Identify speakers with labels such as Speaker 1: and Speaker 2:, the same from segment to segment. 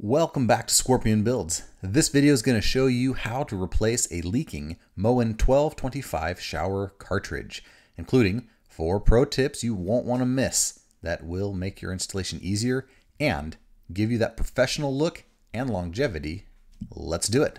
Speaker 1: Welcome back to Scorpion Builds. This video is going to show you how to replace a leaking Moen 1225 shower cartridge, including four pro tips you won't want to miss that will make your installation easier and give you that professional look and longevity. Let's do it.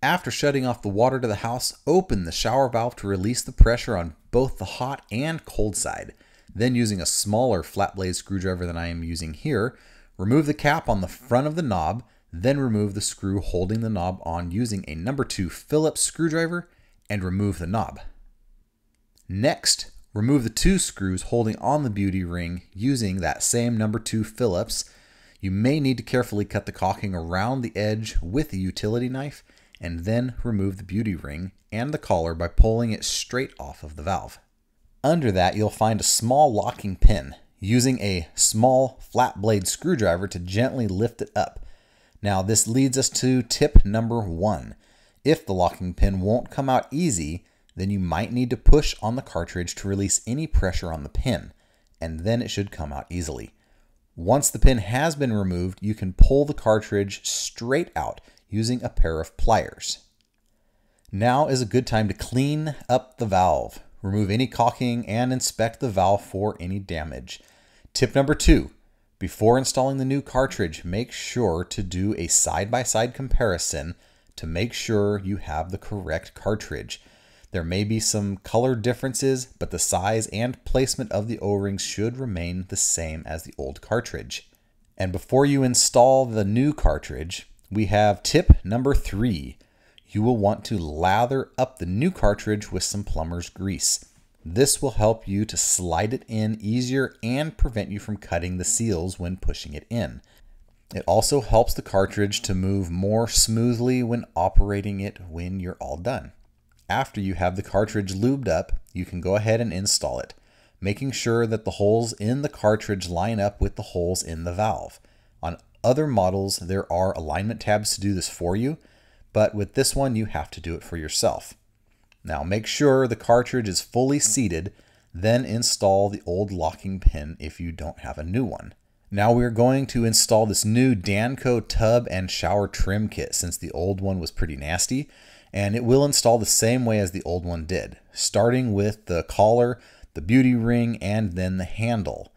Speaker 1: After shutting off the water to the house, open the shower valve to release the pressure on both the hot and cold side. Then using a smaller flat blade screwdriver than I am using here, Remove the cap on the front of the knob, then remove the screw holding the knob on using a number 2 Phillips screwdriver and remove the knob. Next, remove the two screws holding on the beauty ring using that same number 2 Phillips. You may need to carefully cut the caulking around the edge with a utility knife and then remove the beauty ring and the collar by pulling it straight off of the valve. Under that, you'll find a small locking pin using a small flat blade screwdriver to gently lift it up. Now this leads us to tip number one. If the locking pin won't come out easy, then you might need to push on the cartridge to release any pressure on the pin, and then it should come out easily. Once the pin has been removed, you can pull the cartridge straight out using a pair of pliers. Now is a good time to clean up the valve, remove any caulking, and inspect the valve for any damage. Tip number two before installing the new cartridge, make sure to do a side by side comparison to make sure you have the correct cartridge. There may be some color differences, but the size and placement of the O rings should remain the same as the old cartridge. And before you install the new cartridge, we have tip number three. You will want to lather up the new cartridge with some plumber's grease. This will help you to slide it in easier and prevent you from cutting the seals when pushing it in. It also helps the cartridge to move more smoothly when operating it when you're all done. After you have the cartridge lubed up, you can go ahead and install it, making sure that the holes in the cartridge line up with the holes in the valve. On other models, there are alignment tabs to do this for you, but with this one, you have to do it for yourself. Now make sure the cartridge is fully seated, then install the old locking pin if you don't have a new one. Now we're going to install this new Danco tub and shower trim kit since the old one was pretty nasty and it will install the same way as the old one did, starting with the collar, the beauty ring, and then the handle.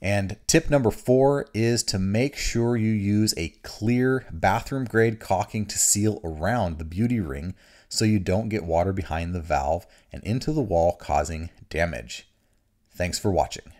Speaker 1: And tip number four is to make sure you use a clear bathroom grade caulking to seal around the beauty ring so you don't get water behind the valve and into the wall causing damage. Thanks for watching.